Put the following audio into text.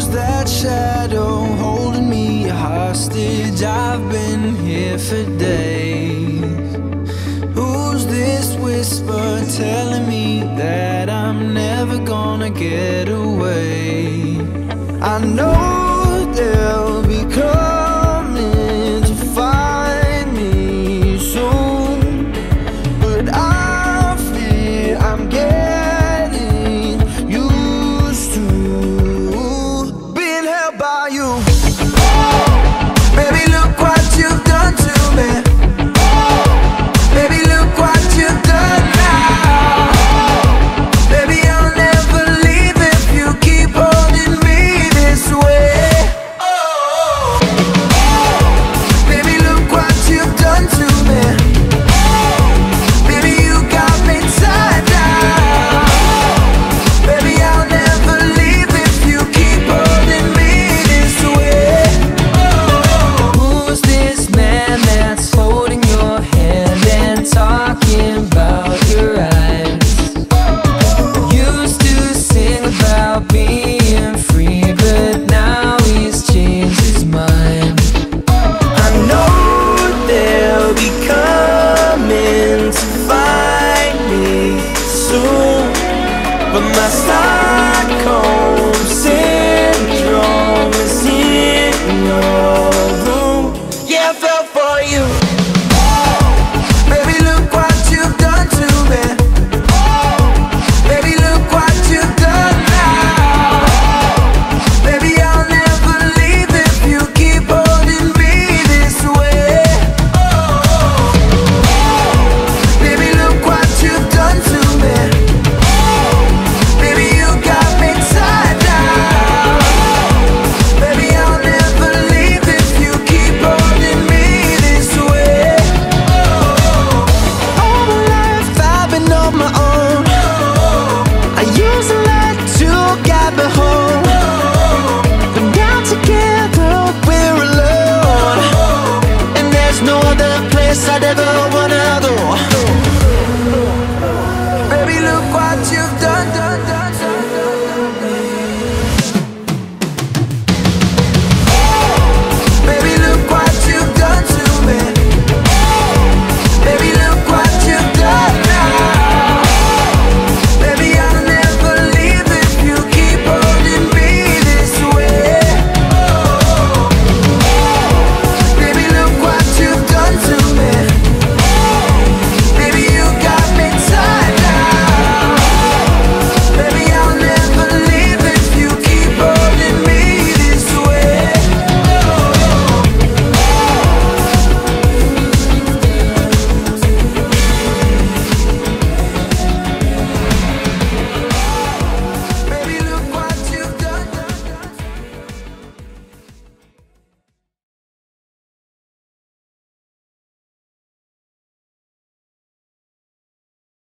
knows that shadow holding me hostage? I've been here for days. Who's this whisper telling me that I'm never gonna get away? I know. my Stockholm syndrome is in your room. Yeah, I fell for you. place I never wanna